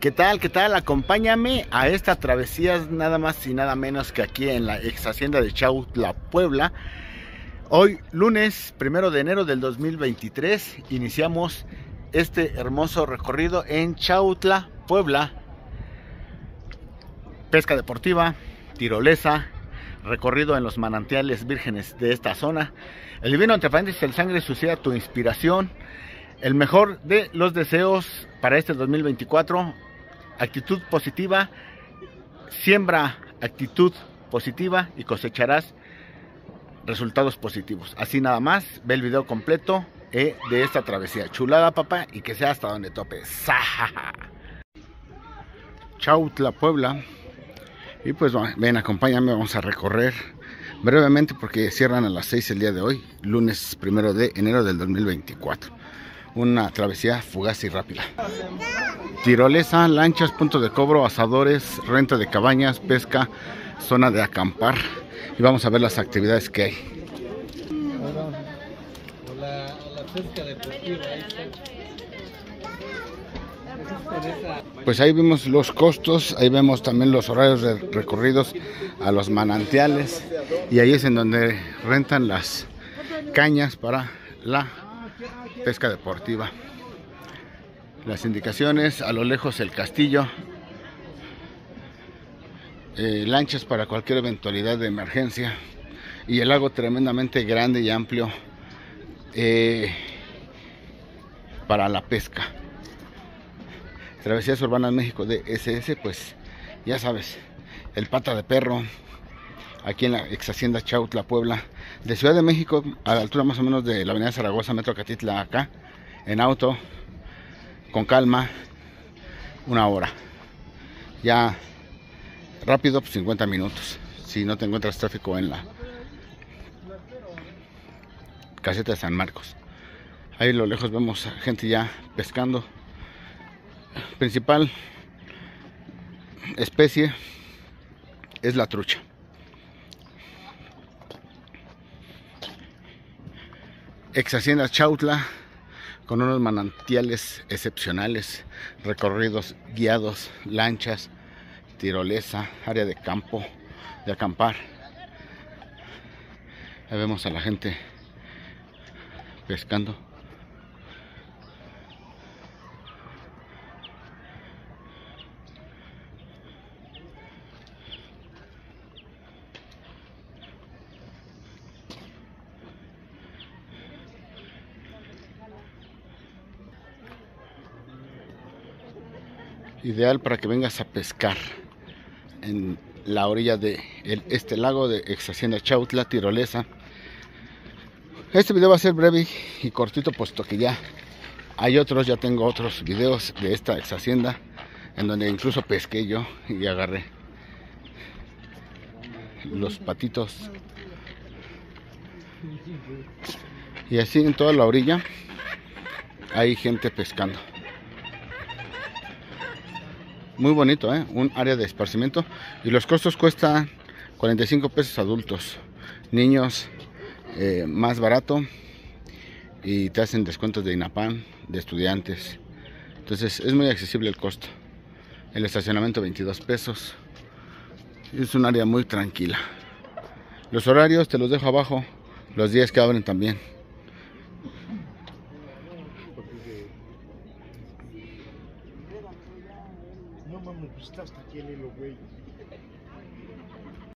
¿Qué tal? ¿Qué tal? Acompáñame a esta travesía nada más y nada menos que aquí en la ex hacienda de Chautla, Puebla. Hoy, lunes primero de enero del 2023, iniciamos este hermoso recorrido en Chautla, Puebla. Pesca deportiva, tirolesa, recorrido en los manantiales vírgenes de esta zona. El divino entre paréntesis, el sangre sucia tu inspiración. El mejor de los deseos para este 2024 actitud positiva, siembra actitud positiva y cosecharás resultados positivos. Así nada más, ve el video completo eh, de esta travesía. Chulada, papá, y que sea hasta donde tope. Chautla, Puebla. Y pues ven, acompáñame, vamos a recorrer brevemente porque cierran a las 6 el día de hoy, lunes primero de enero del 2024 una travesía fugaz y rápida. Tirolesa, lanchas, punto de cobro, asadores, renta de cabañas, pesca, zona de acampar y vamos a ver las actividades que hay. Pues ahí vemos los costos, ahí vemos también los horarios de recorridos a los manantiales y ahí es en donde rentan las cañas para la pesca deportiva. Las indicaciones, a lo lejos el castillo, eh, lanchas para cualquier eventualidad de emergencia y el lago tremendamente grande y amplio eh, para la pesca. Travesías Urbanas México de SS, pues ya sabes, el pata de perro, aquí en la ex hacienda Chautla, Puebla, de Ciudad de México, a la altura más o menos de la avenida Zaragoza, Metro Catitla, acá, en auto, con calma, una hora. Ya rápido, pues 50 minutos, si no te encuentras tráfico en la caseta de San Marcos. Ahí lo lejos vemos gente ya pescando. Principal especie es la trucha. Ex hacienda Chautla con unos manantiales excepcionales, recorridos guiados, lanchas, tirolesa, área de campo, de acampar. Ahí vemos a la gente pescando. Ideal para que vengas a pescar en la orilla de este lago de ex hacienda Chautla, Tirolesa. Este video va a ser breve y cortito puesto que ya hay otros, ya tengo otros videos de esta ex hacienda en donde incluso pesqué yo y agarré los patitos y así en toda la orilla hay gente pescando muy bonito, ¿eh? un área de esparcimiento. Y los costos cuestan 45 pesos adultos. Niños eh, más barato. Y te hacen descuentos de INAPAN, de estudiantes. Entonces es muy accesible el costo. El estacionamiento 22 pesos. Es un área muy tranquila. Los horarios te los dejo abajo. Los días que abren también. Mames, pues está hasta aquí el.